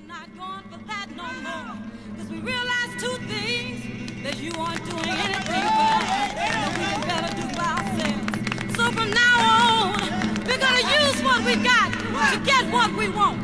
We're not going for that no more. Because we realize two things that you aren't doing anything for us that we can better do by ourselves. So from now on, we're going to use what we got to get what we want.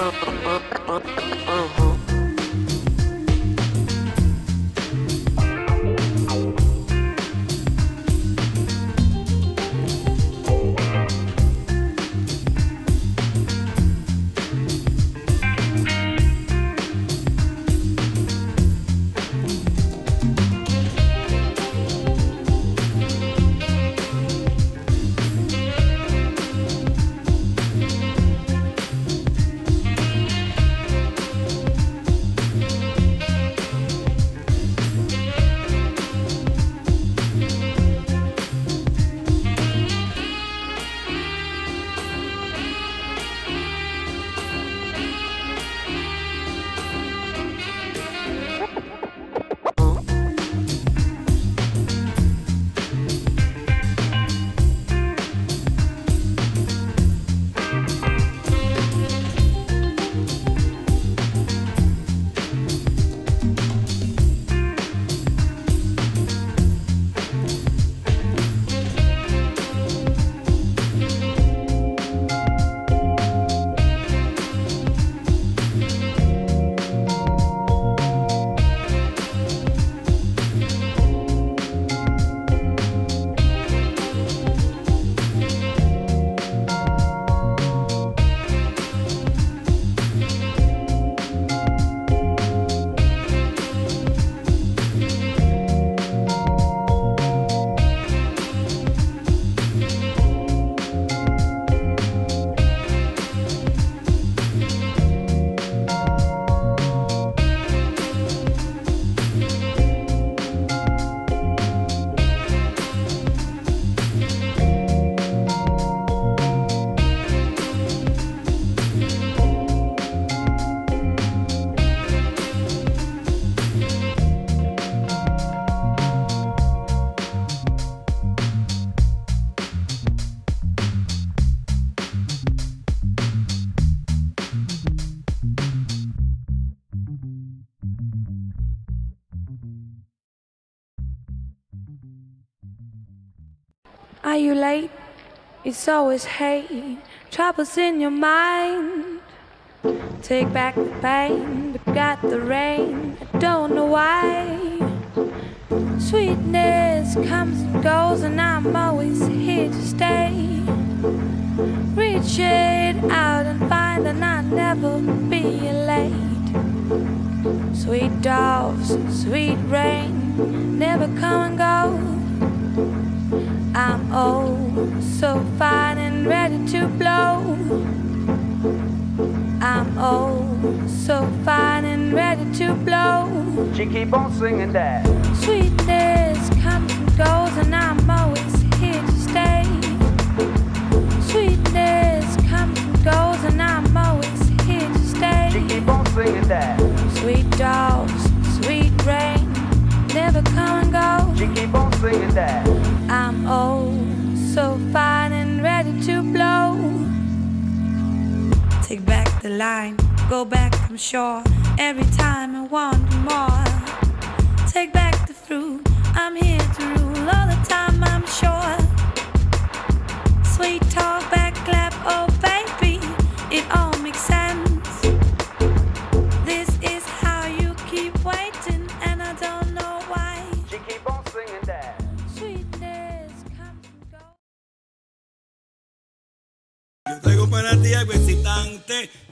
Uh-huh. Are you late? It's always hate, troubles in your mind. Take back the pain, but got the rain. I don't know why. Sweetness comes and goes, and I'm always here to stay. Reach it out and find that I'll never be late. Sweet doves, sweet rain, never come and go. I'm oh so fine and ready to blow. I'm oh so fine and ready to blow. She keep on singing that. Sweetness comes and goes, and I'm always here to stay. Sweetness comes and goes, and I'm always here to stay. She keep on singing that. Sweet rain, never come and go. She keep on singing that. I'm oh so fine and ready to blow. Take back the line, go back, I'm sure. Every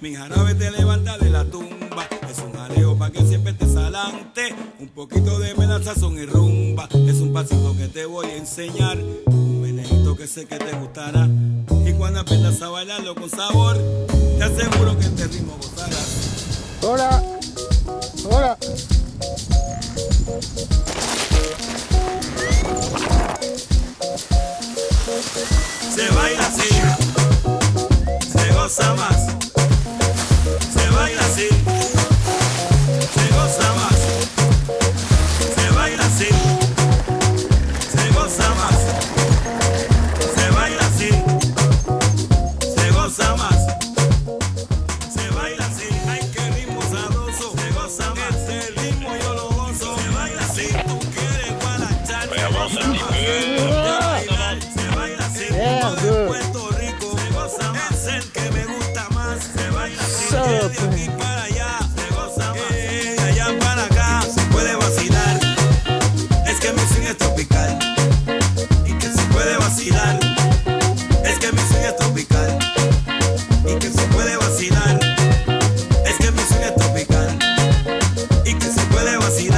Mi jarabe te levanta de la tumba. Es un jaleo pa' que siempre estés adelante. Un poquito de melaza, son y rumba. Es un pasito que te voy a enseñar. Un menejito que sé que te gustará. Y cuando aprendas a bailarlo con sabor, te aseguro que este ritmo gozarás. Hola, hola. Se baila así, se goza más. capacidade.